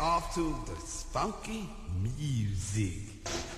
off to the funky music.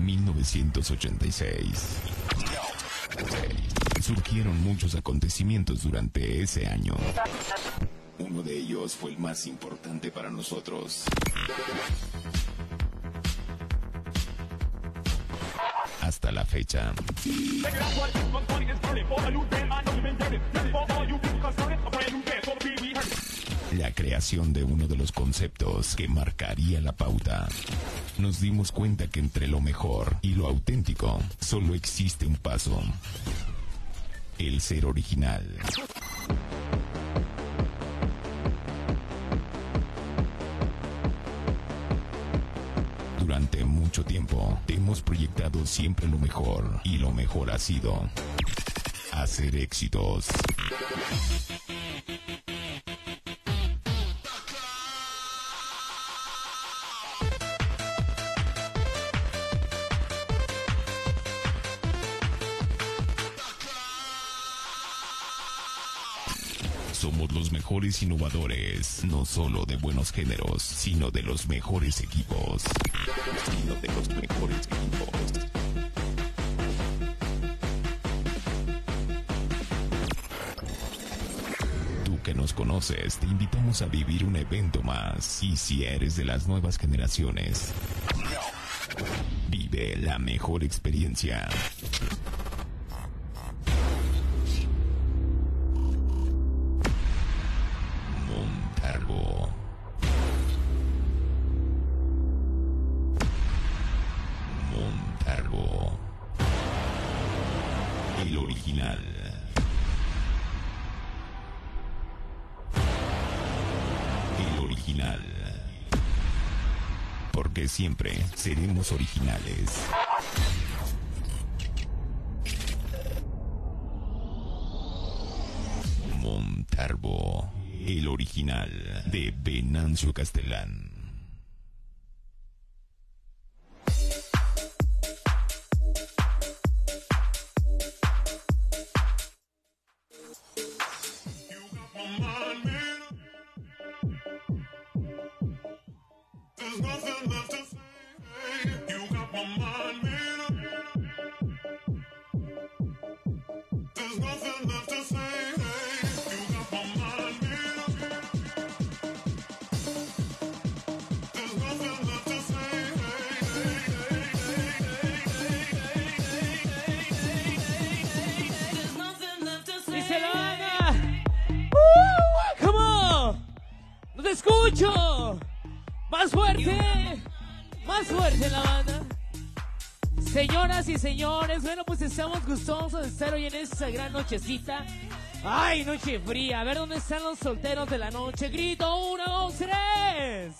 ...1986... Surgieron muchos acontecimientos durante ese año. Uno de ellos fue el más importante para nosotros. Hasta la fecha. La creación de uno de los conceptos que marcaría la pauta. Nos dimos cuenta que entre lo mejor y lo auténtico solo existe un paso. El ser original. Durante mucho tiempo hemos proyectado siempre lo mejor y lo mejor ha sido hacer éxitos. Innovadores, no solo de buenos géneros, sino de los mejores equipos. Sino de los mejores equipos. Que nos conoces, te invitamos a vivir un evento más. Y si eres de las nuevas generaciones, vive la mejor experiencia. Montarbo. El original. El original. Porque siempre seremos originales. Montarbo, el original de Venancio Castellán. Esta gran nochecita. ¡Ay, noche fría! A ver dónde están los solteros de la noche. Grito, uno, dos, tres.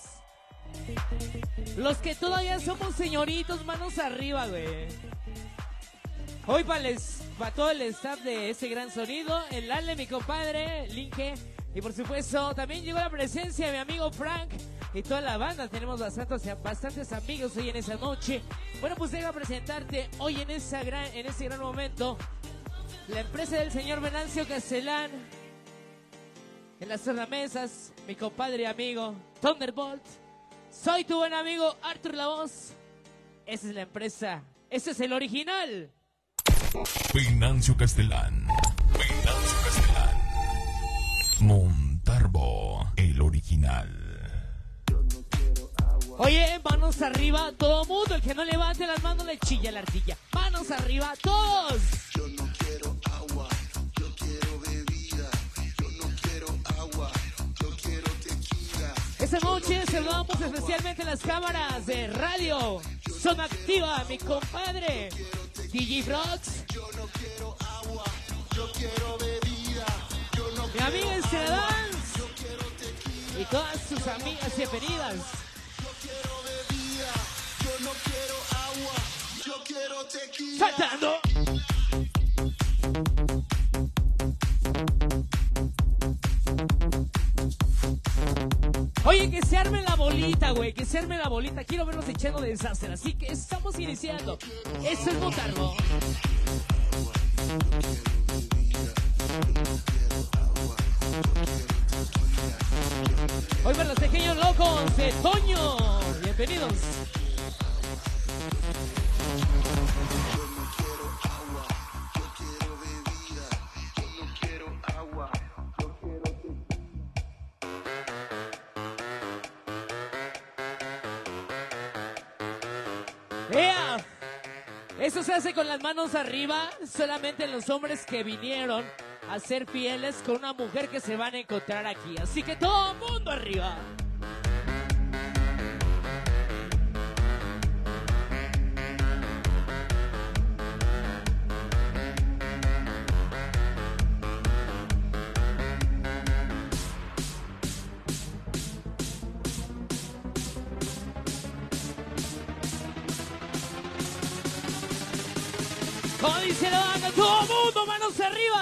Los que todavía somos señoritos, manos arriba, güey. Hoy para todo el staff de ese gran sonido, el Ale, mi compadre, Linke, y por supuesto también llegó la presencia de mi amigo Frank y toda la banda. Tenemos bastantes, bastantes amigos hoy en esa noche. Bueno, pues deja presentarte hoy en, esa gran, en ese gran momento la empresa del señor Venancio Castellán. En las tornamesas, mi compadre y amigo Thunderbolt. Soy tu buen amigo Arthur La Voz. Esa es la empresa. Ese es el original. Venancio Castellán. Venancio Castellán. Montarbo, el original. Oye, manos arriba, todo mundo. El que no levante las manos le chilla la ardilla. Manos arriba, todos. Esta noche saludamos especialmente las cámaras de radio. Son activa, mi compadre. DJ Brox. Yo no quiero agua, yo quiero bebida. Yo no Mi amiga Dance. Y todas sus amigas bienvenidas. quiero bebida. Yo no quiero agua, yo quiero tequila. Saltando. Oye, que se arme la bolita, güey, que se arme la bolita. Quiero verlos echando desastre, así que estamos iniciando. Eso es Montarbo. Hoy para los pequeños locos de Toño. Bienvenidos. ¡Ea! Eso se hace con las manos arriba, solamente los hombres que vinieron a ser fieles con una mujer que se van a encontrar aquí. Así que todo el mundo arriba.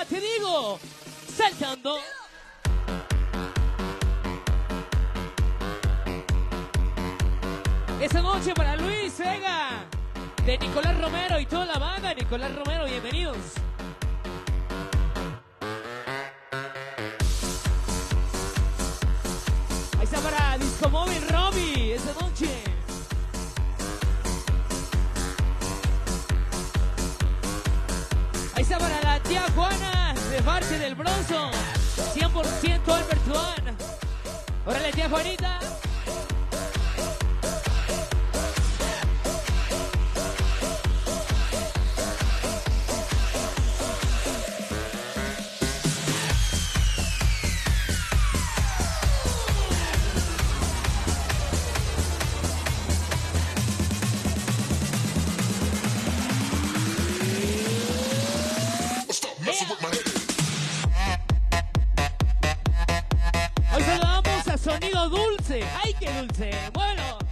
Te digo. Saltando. Esta noche para Luis Vega, de Nicolás Romero y toda la banda. Nicolás Romero, bienvenidos. Qué dulce! Bueno.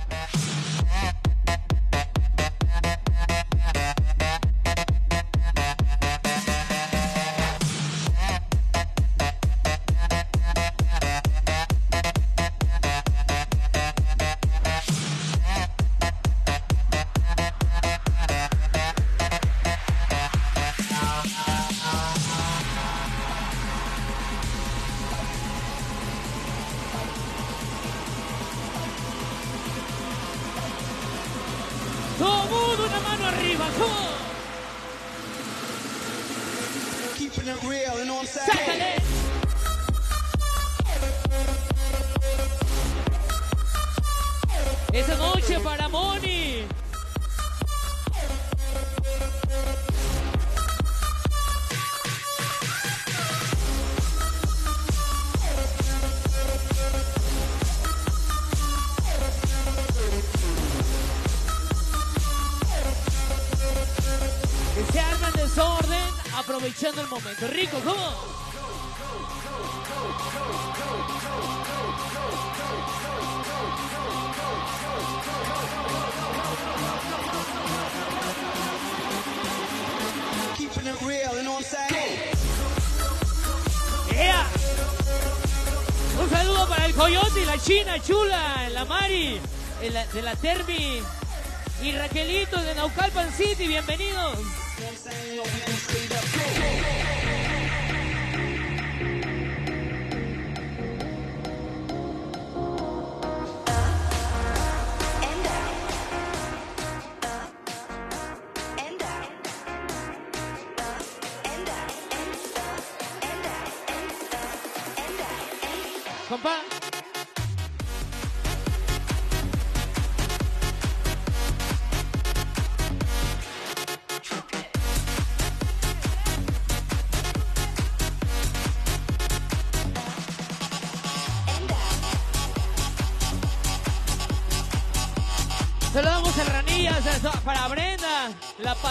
Rico,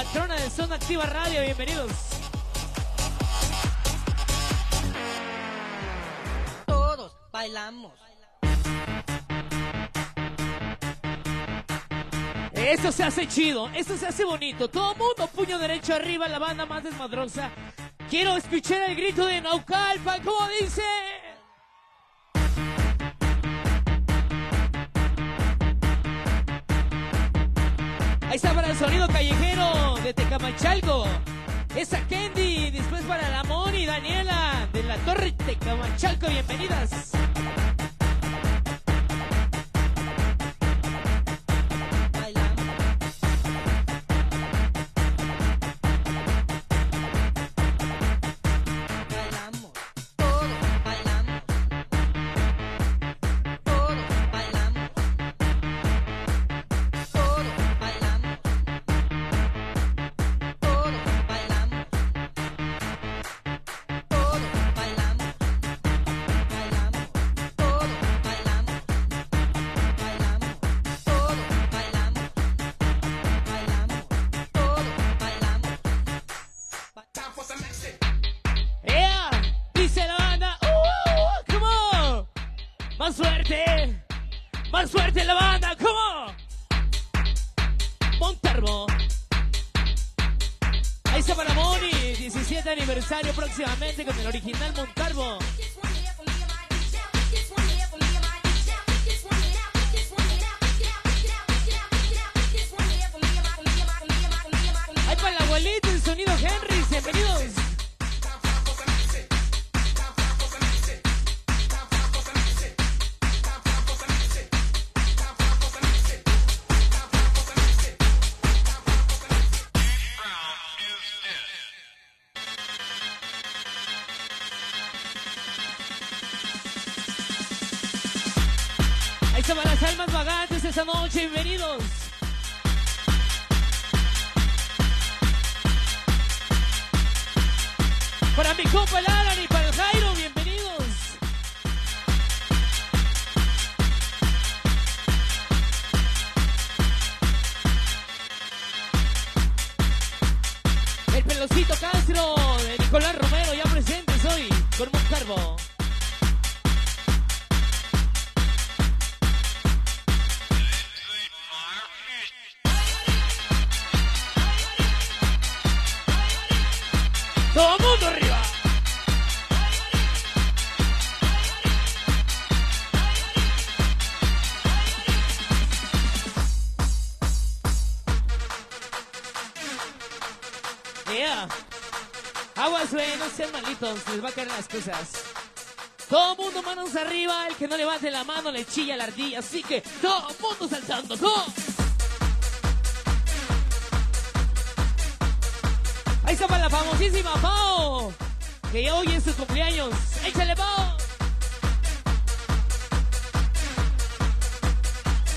patrona de Zona Activa Radio, bienvenidos. Todos bailamos. Esto se hace chido, esto se hace bonito. Todo mundo puño derecho arriba, la banda más desmadrosa. Quiero escuchar el grito de Naucalpan, como dice. De Tecamachalco. Esa Candy, después para la Moni, Daniela, de la Torre Tecamachalco, bienvenidas. ¡Más fuerte la banda! ¡Come on! Monterbo. Ahí está para Moni. 17 aniversario próximamente con el original Aguas, güey, no sean malitos, les va a caer las cosas. Todo mundo manos arriba, el que no levante la mano le chilla la ardilla, así que todo mundo saltando. Ahí está para la famosísima Pau, que hoy es su cumpleaños. ¡Échale, Pau!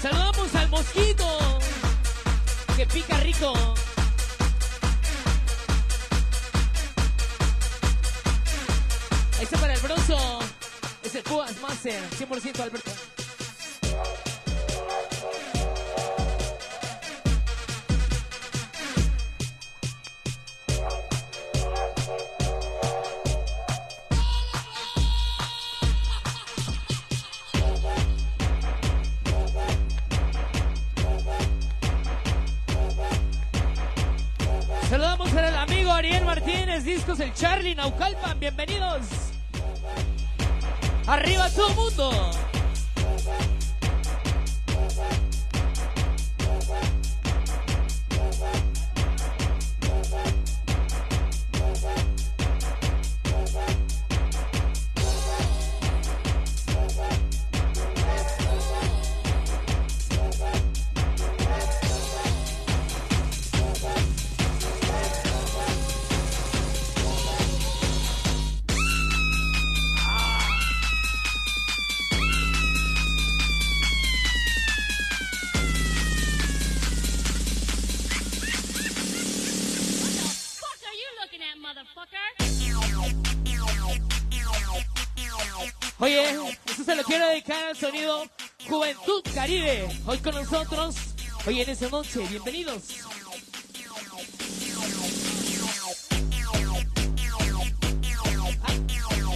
Saludamos al mosquito, que pica rico. Es el Púas Master, 100% Alberto. Saludamos al amigo Ariel Martínez, discos el Charlie Naucalpan, Oye, esto se lo quiero dedicar al sonido Juventud Caribe. Hoy con nosotros, hoy en esta noche, bienvenidos.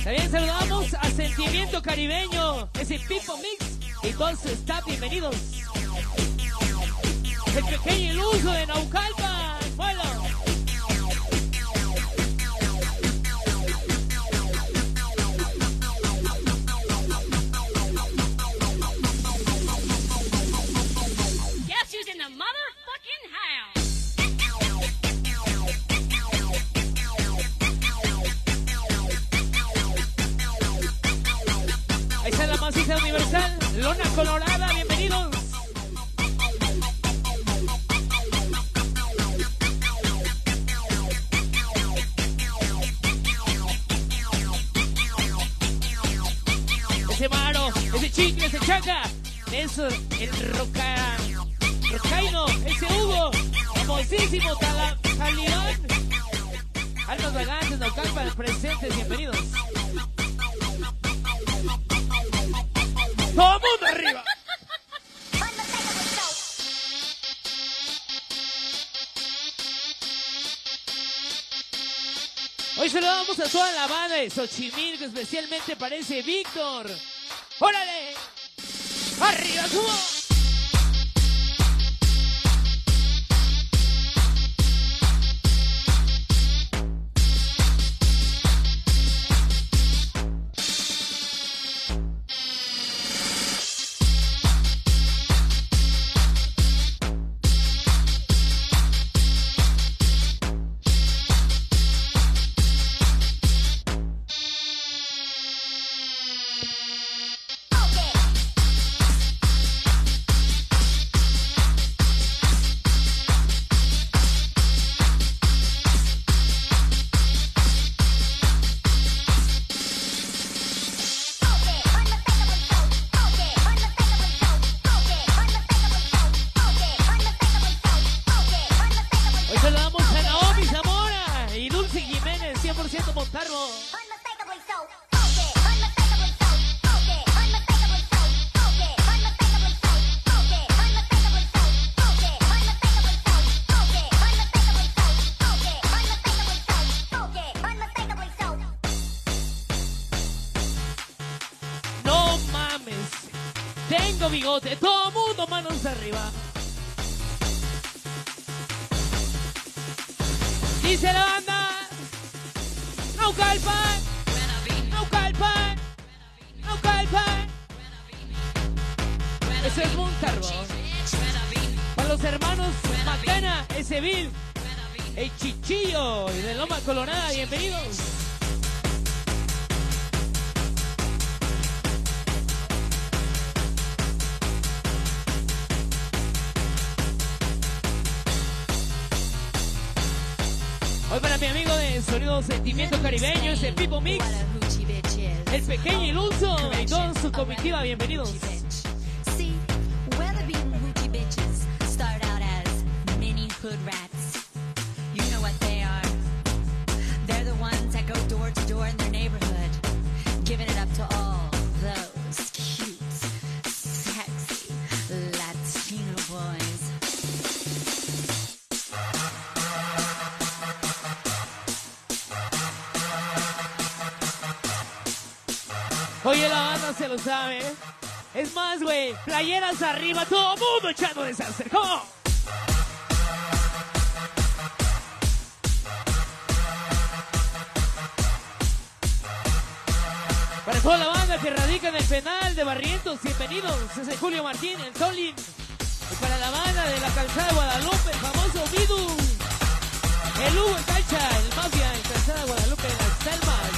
También saludamos a Sentimiento Caribeño, ese Pipo Mix y todo su bienvenidos. El pequeño iluso de Naucalpan, Lona Colorada, bienvenidos. Ese Maro, ese chicle, ese chaca, eso, el roca, rocaino, ese Hugo, famosísimo talibán. Altos vagantes, Naucalpan, presentes, bienvenidos. ¡Todo mundo arriba! Hoy saludamos a toda la banda de Xochimilco, especialmente para ese Víctor. ¡Órale! ¡Arriba, subo! Hoy para mi amigo de Sonido Sentimiento Caribeño, ese Pipo Mix, el pequeño Iluso y toda su comitiva, bienvenidos. Se lo sabe. Es más, güey, playeras arriba, todo mundo echando desastre. ¿Cómo? Para toda la banda que radica en el penal de Barrientos, bienvenidos. Es el Julio Martín, el Tolin. Y para la banda de la calzada de Guadalupe, el famoso Vidu. El Hugo, el Cacha, el Mafia, el calzada de Guadalupe, las Selmas,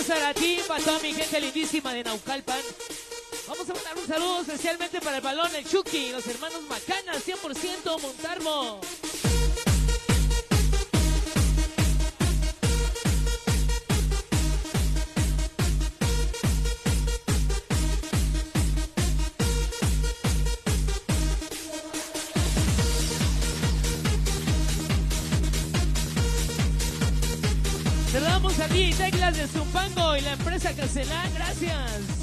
Este es para ti, para toda mi gente lindísima de Naucalpan. Vamos a mandar un saludo especialmente para el balón, el Chucky, los hermanos Macana, 100% Montarbo. DJ Teclas de Zumpango y la empresa Castellán, gracias.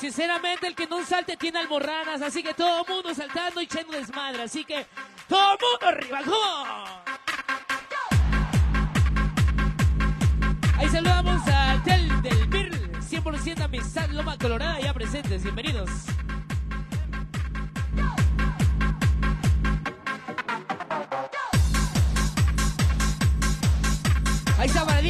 Sinceramente, el que no salte tiene almorranas. Así que todo el mundo saltando y echando desmadre. Así que todo el mundo arriba. ¡Come on! Ahí saludamos al Tel del Bir. 100% amistad Loma Colorada ya presentes. Bienvenidos. Ahí está para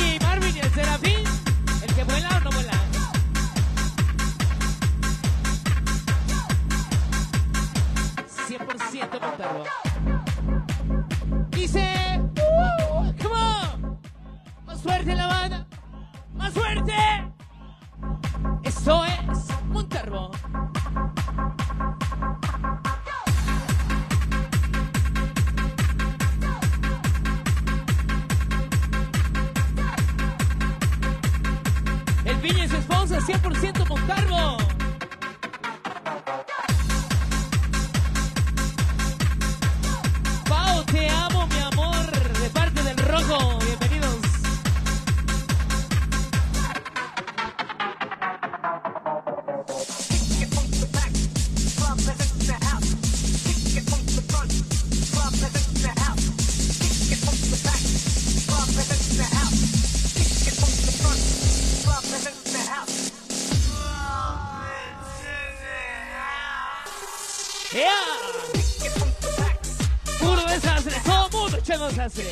desastre.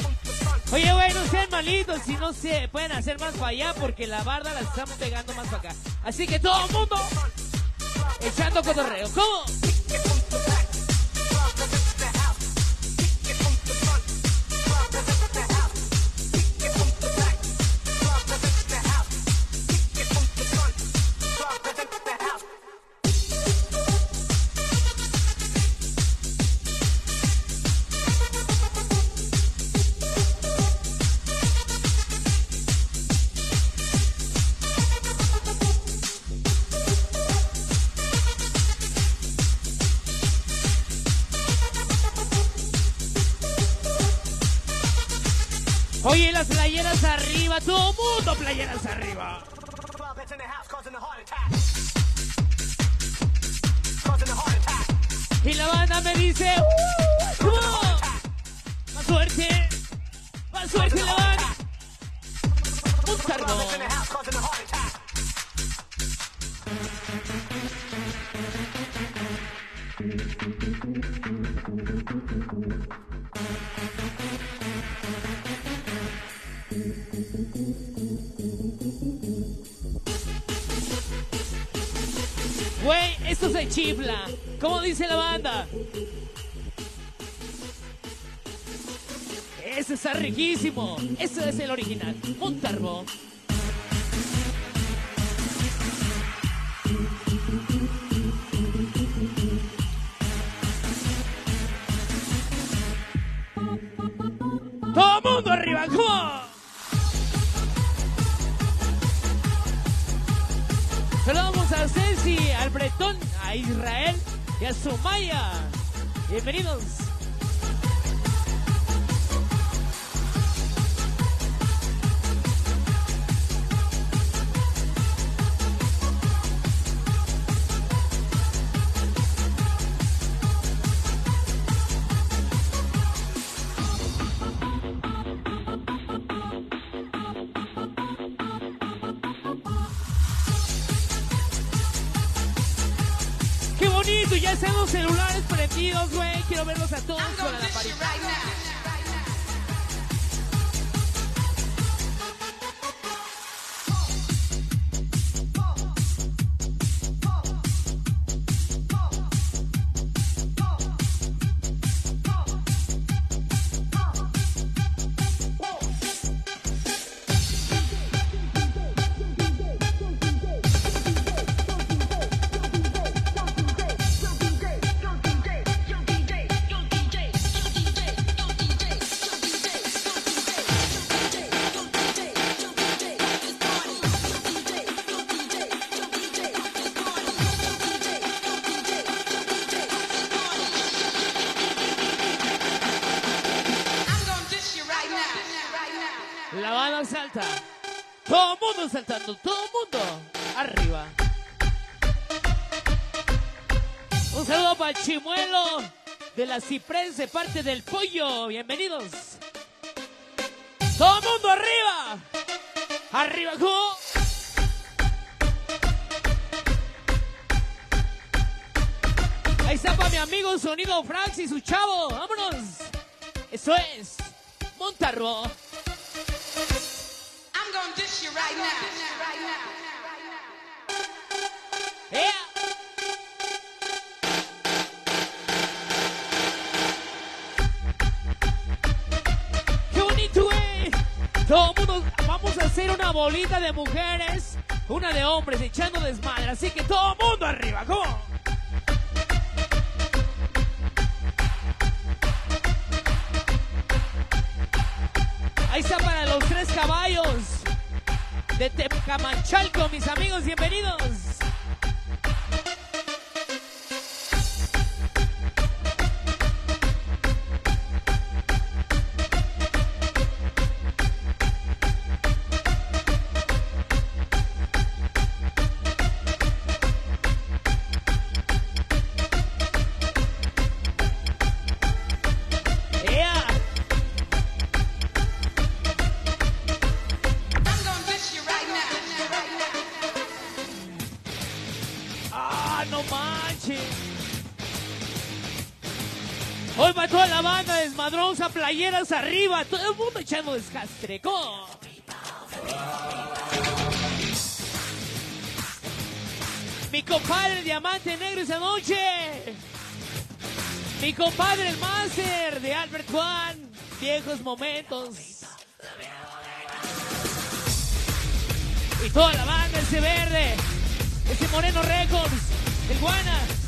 Oye, güey, no sean malitos si no se pueden hacer más para allá porque la barda la están pegando más para acá. Así que todo el mundo echando cotorreo. ¿Cómo? el original, Monterbo. Todo mundo arriba, ¡Cómo! Saludamos a Ceci, al Bretón, a Israel y a Sumaya. Bienvenidos. Del pollo. Bienvenidos. Todo mundo arriba. Arriba. Ahí está para mi amigo Sonido Frax y su chavo. Vámonos. Eso es Montarro. I'm gonna dish you right now. Todo mundo, vamos a hacer una bolita de mujeres, una de hombres echando desmadre, así que todo mundo arriba, ¿cómo? Ahí está para los tres caballos de Tepcamanchalco, mis amigos, bienvenidos. Playeras arriba, todo el mundo echando descastre. ¿Cómo? Mi compadre el diamante negro esa noche. Mi compadre el máster de Albert Juan. Viejos momentos. Y toda la banda, ese verde. Ese Moreno Records. El Guana.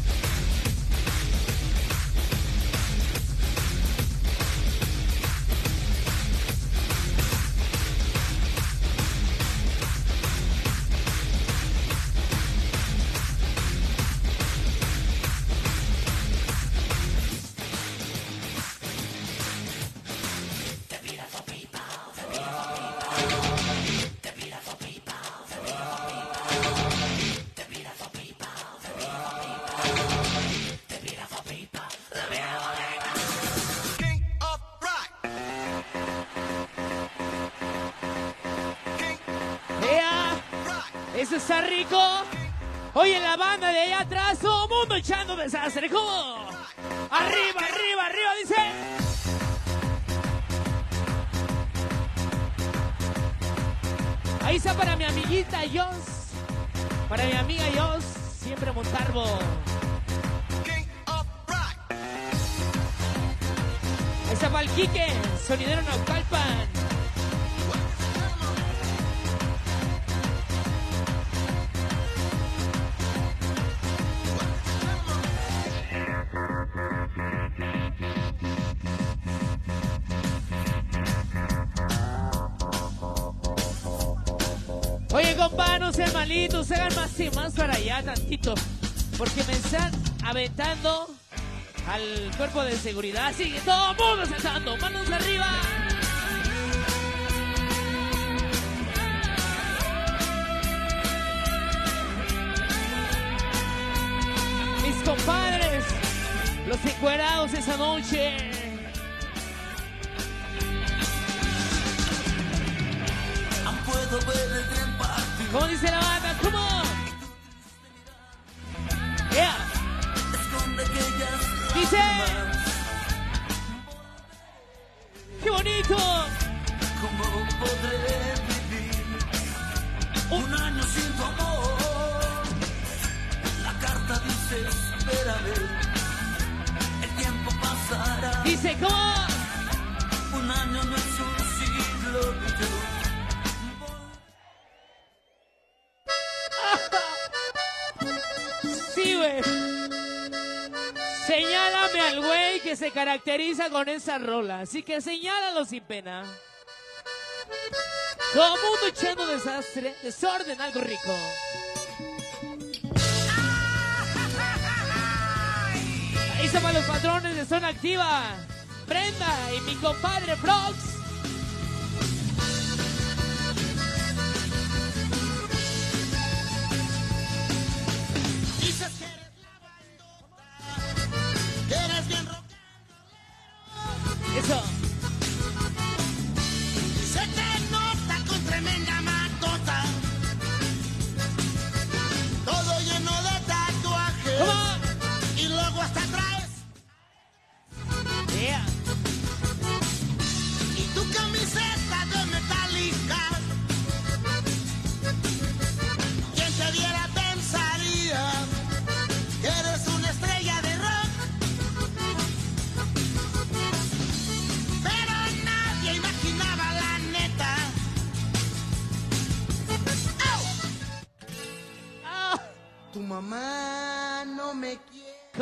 Echando desastre. ¿Cómo? ¡Arriba, arriba, arriba! Dice. Ahí está para mi amiguita Joss. Para mi amiga Joss, siempre rock. Ahí está para el Quique, sonidero Naucalpan. Y más para allá tantito. Porque me están aventando al cuerpo de seguridad. Así que todo mundo saltando, manos arriba. Mis compadres, los encuerados esa noche. ¿Cómo dice la banda? Caracteriza con esa rola. Así que señálalo sin pena. Todo mundo echando desastre, desorden, algo rico. Ahí para los patrones de zona activa. Brenda y mi compadre Frogs.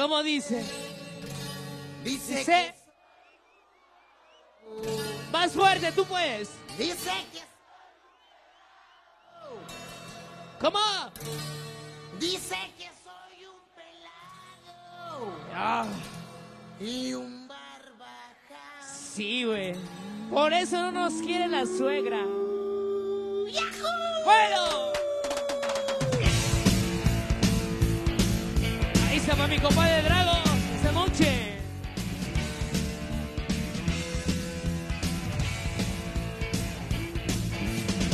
¿Cómo dice? Dice, Dice. Más fuerte, tú puedes. que. Dice que. ¿Cómo? Dice que soy un pelado. Ah, Y un barbaján. sí, güey. Por eso no nos quiere la suegra. Bueno. Está para mi compadre Drago. Esta noche.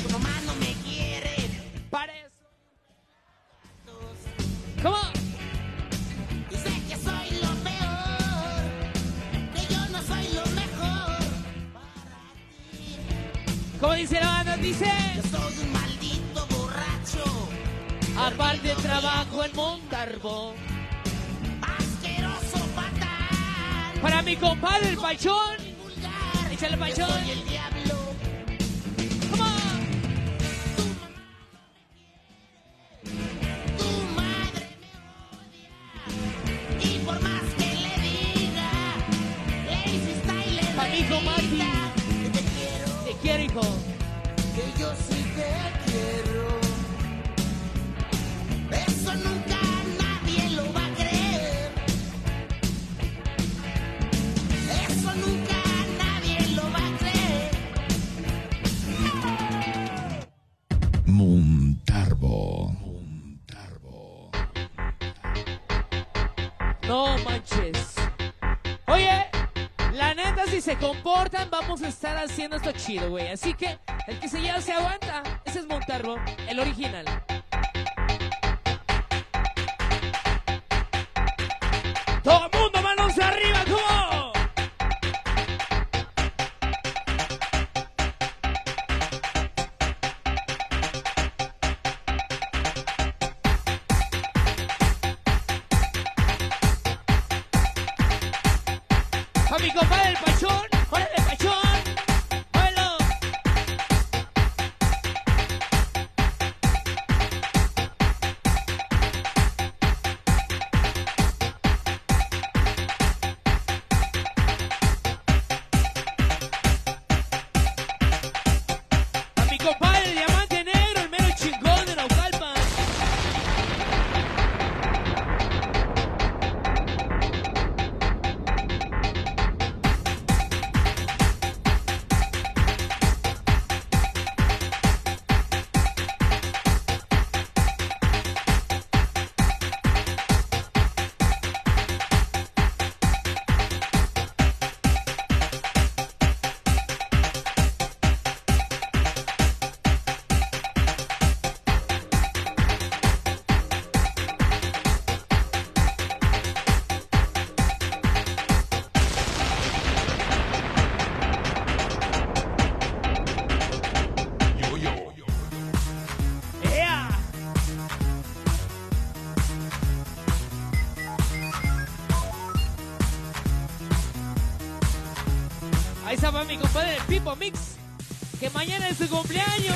Tu mamá no me quiere. Para eso. ¿Cómo? Dice que soy lo peor. Que yo no soy lo mejor. ¿Cómo dice la banda? Dice. Yo soy un maldito borracho. Aparte trabajo en Montalvo. Mi compadre el pachón. Échale pachón. diablo. ¿Cómo? Tu madre me odia. Y por más que le diga, Lazy Style Pa' mi hijo Mati. Te quiero. Te quiero, hijo. que yo sí te se comportan, vamos a estar haciendo esto chido, güey. Así que el que se lleva se aguanta. Ese es Montarbo, el original. cumpleaños.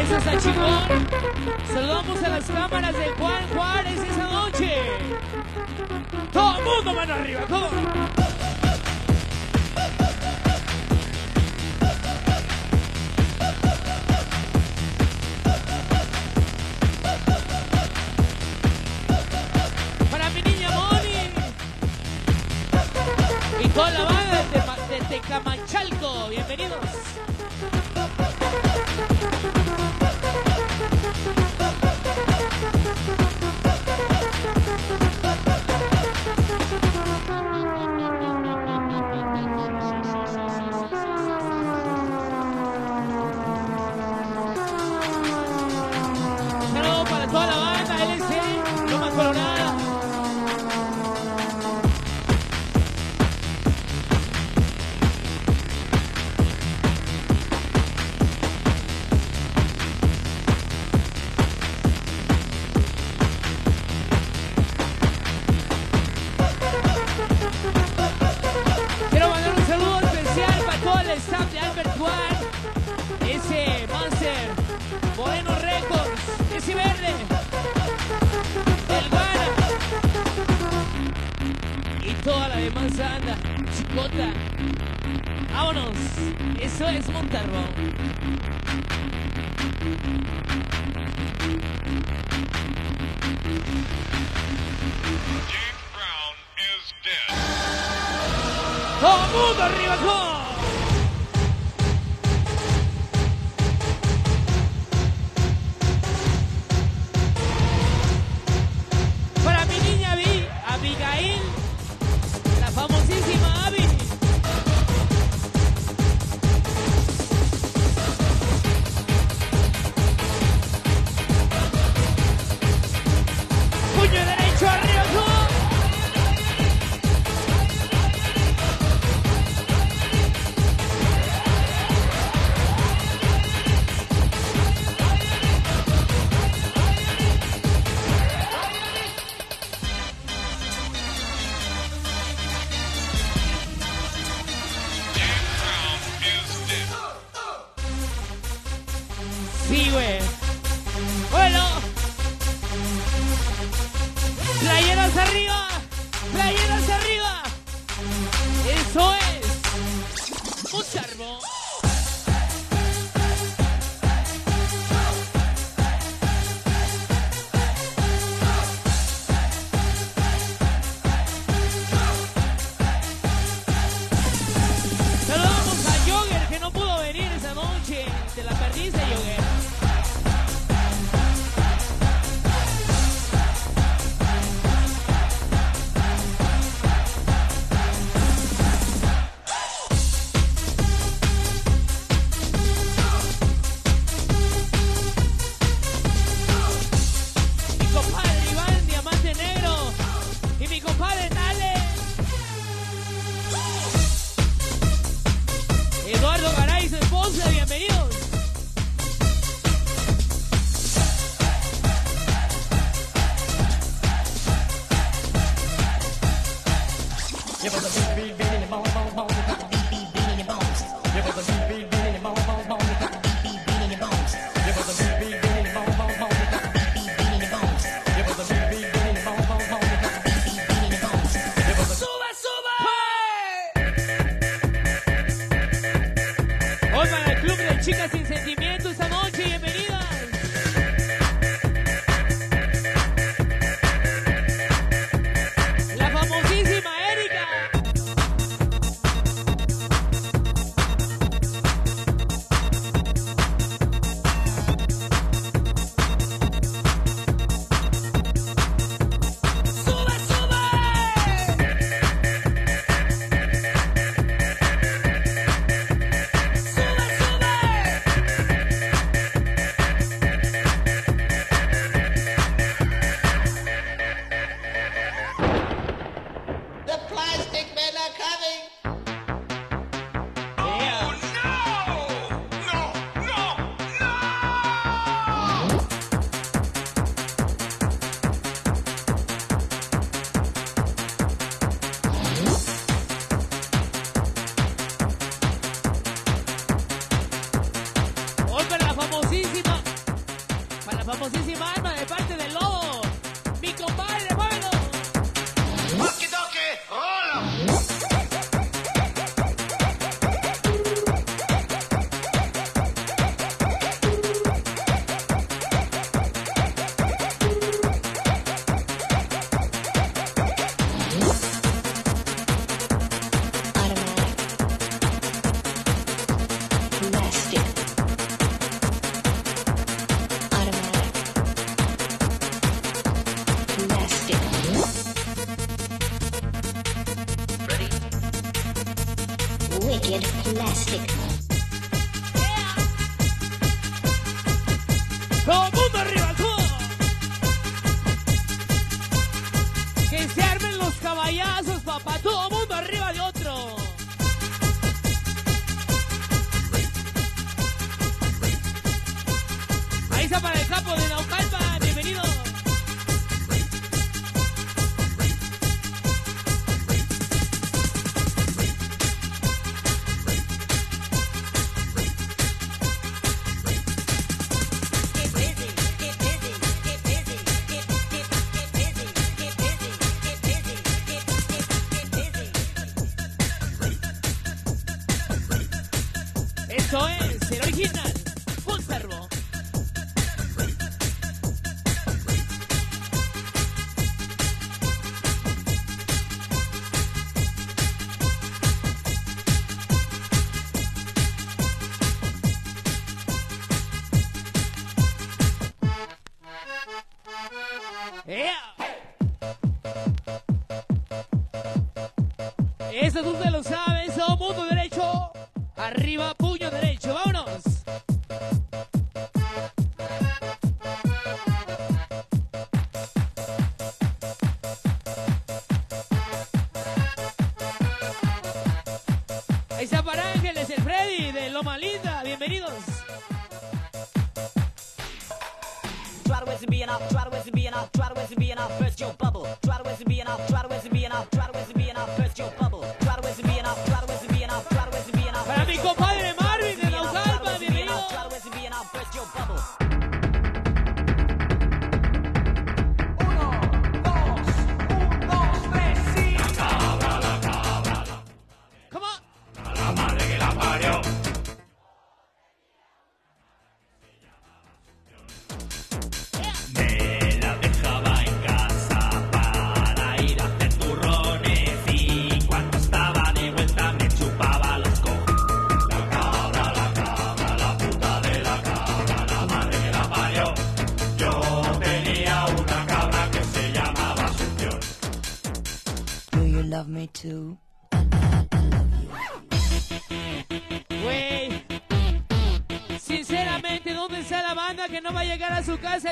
Eso está chingón. Saludamos a las cámaras de Juan Juárez esa noche. Todo el mundo mano arriba, todo. Bienvenidos. Watching Todo mundo arriba, todo. Que se armen los caballazos, papá. Todo mundo arriba de otro. Ahí está para el capo de la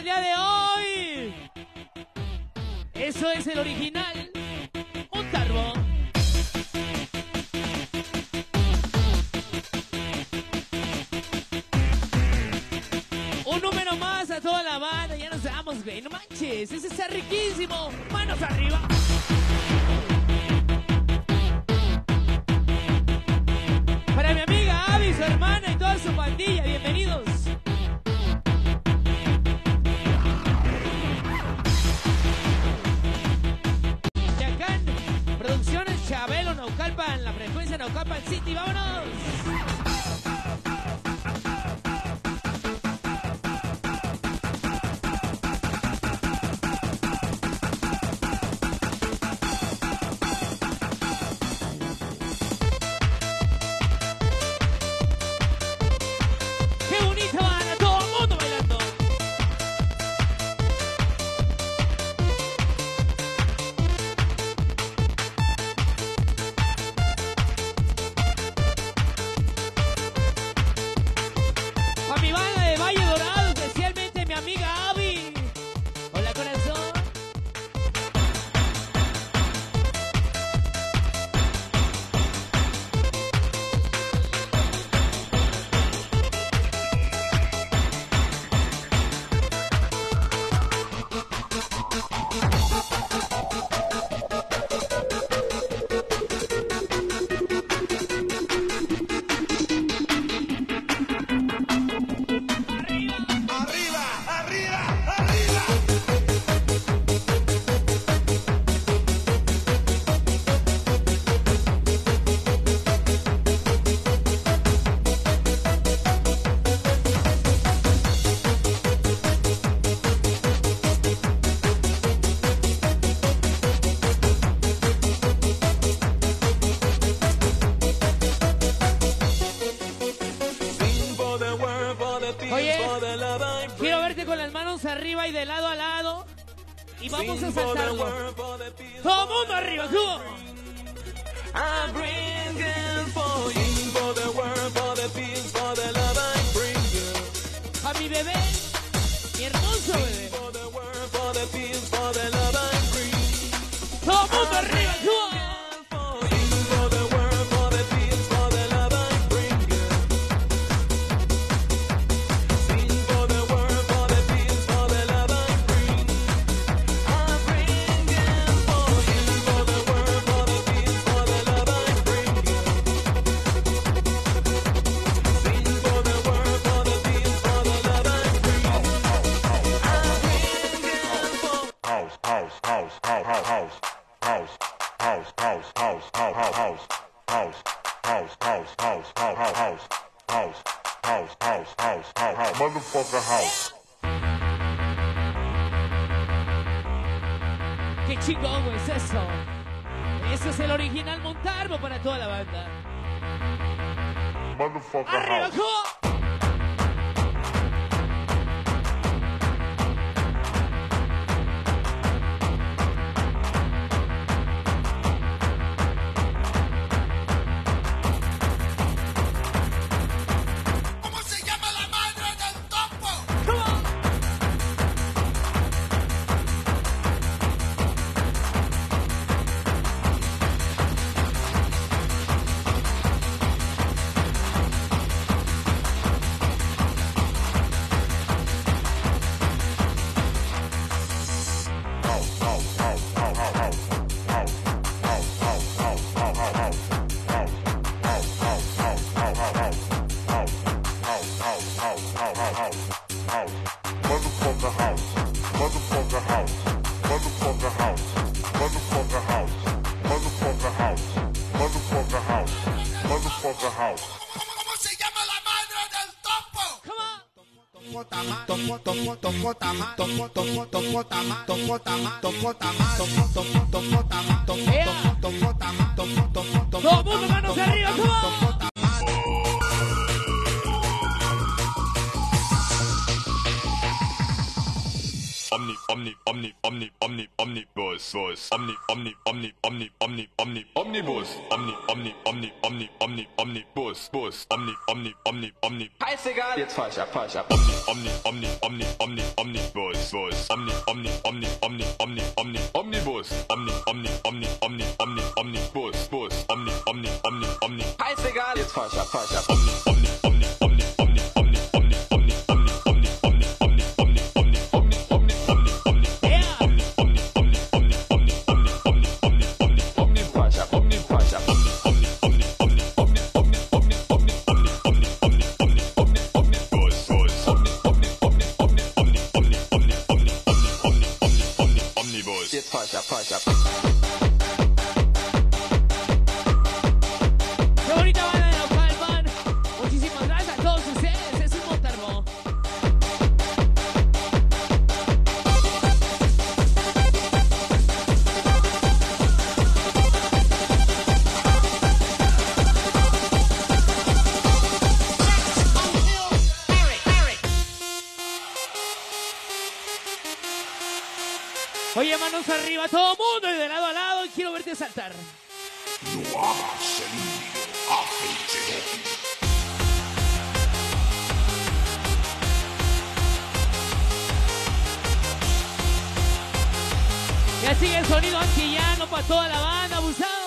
el arriba y de lado a lado. Y vamos a saltarlo. Todo mundo arriba, tú. Omni, omni, omni, omni. Bus, bus, omni, omni, omni, omni, omni, omni, omnibus, omni, omni, omni, omni, omni, omni, bus, bus, omni, omni, omni, omni. Scheißegal, jetzt fahr ich ab, fahr ich ab. Omni, omni, omni, omni, omni, omni, bus, bus, omni, omni, omni, omni, omni, omni, omnibus, omni, omni, omni, omni, omni, omni, bus, bus, omni, omni, omni, omni. Scheißegal, jetzt fahr ich ab, fahr ich ab. Omni, omni, omni, omni, Oye, manos arriba, todo mundo y de lado a lado. Y quiero verte saltar. No hagas el indio, afeite. Y así el sonido antillano para toda la banda, abusados.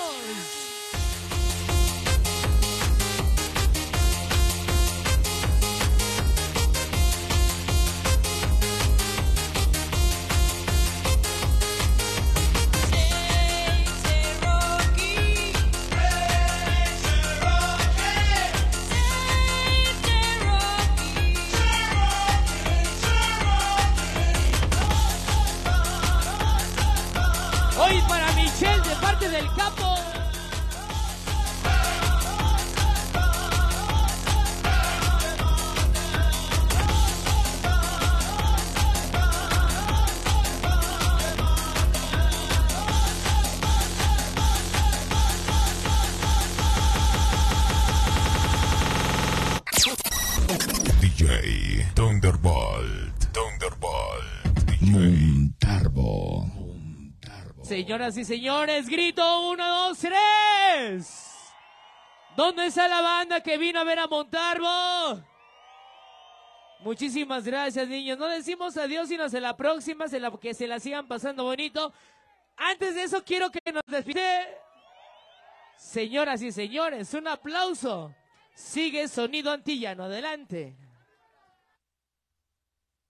Señoras y señores, grito uno, dos, tres. ¿Dónde está la banda que vino a ver a Montarbo? Muchísimas gracias, niños. No decimos adiós, sino hasta la próxima, que se la sigan pasando bonito. Antes de eso, quiero que nos despide. Señoras y señores, un aplauso. Sigue sonido antillano. Adelante.